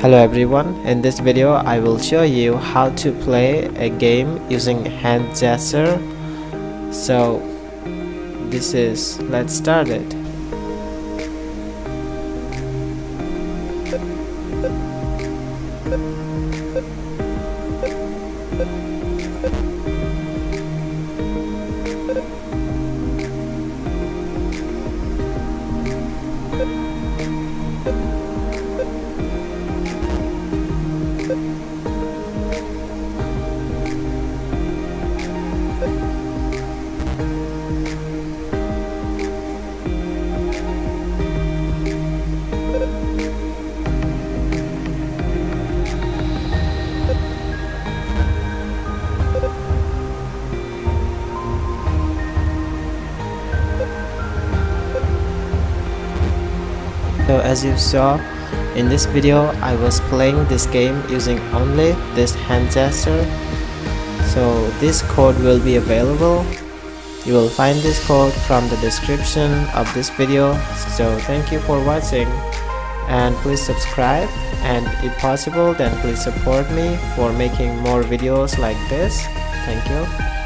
Hello everyone, in this video I will show you how to play a game using hand gesture. So this is, let's start it. So as you saw in this video I was playing this game using only this hand gesture. So this code will be available. You will find this code from the description of this video. So thank you for watching. And please subscribe. And if possible then please support me for making more videos like this. Thank you